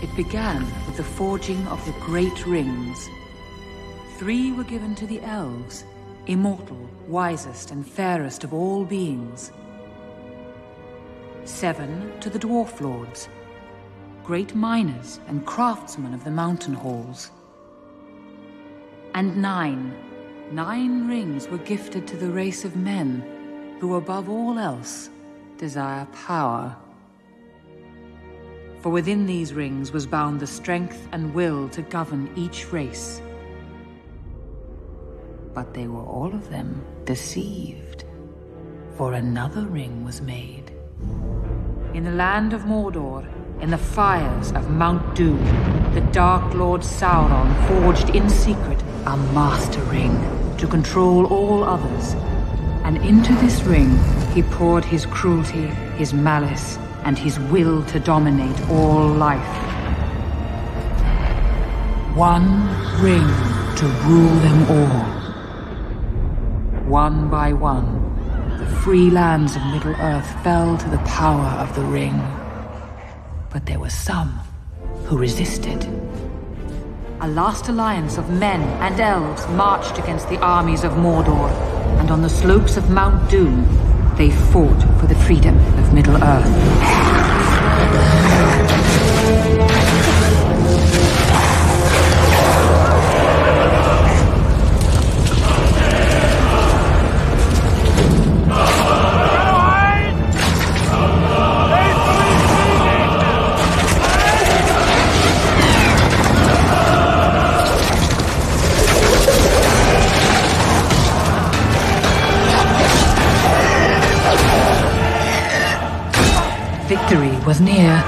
It began with the forging of the Great Rings. Three were given to the elves, immortal, wisest, and fairest of all beings. Seven to the Dwarf Lords, great miners and craftsmen of the mountain halls. And nine, nine rings were gifted to the race of men who, above all else, desire power. For within these rings was bound the strength and will to govern each race. But they were all of them deceived, for another ring was made. In the land of Mordor, in the fires of Mount Doom, the Dark Lord Sauron forged in secret a master ring to control all others. And into this ring he poured his cruelty, his malice, and his will to dominate all life. One ring to rule them all. One by one, the free lands of Middle-earth fell to the power of the ring. But there were some who resisted. A last alliance of men and elves marched against the armies of Mordor, and on the slopes of Mount Doom, they fought for the freedom of Middle-earth. Victory was near.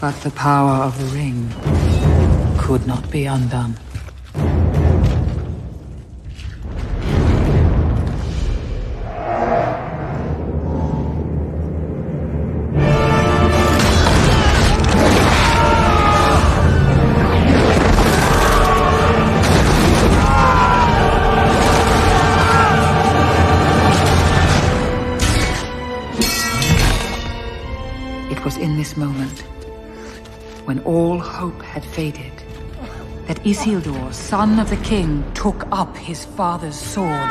But the power of the ring could not be undone. It was in this moment, when all hope had faded, that Isildur, son of the king, took up his father's sword.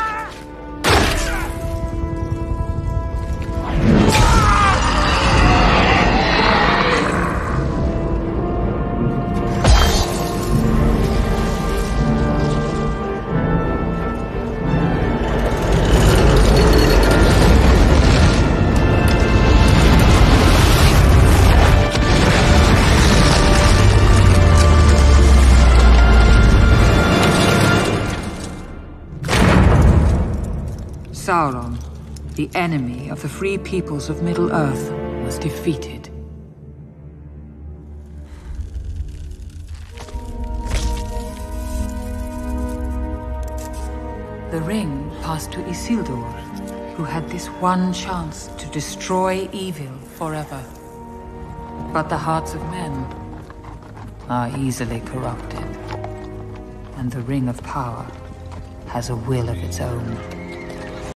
Sauron, the enemy of the free peoples of Middle-earth, was defeated. The ring passed to Isildur, who had this one chance to destroy evil forever. But the hearts of men are easily corrupted, and the Ring of Power has a will of its own.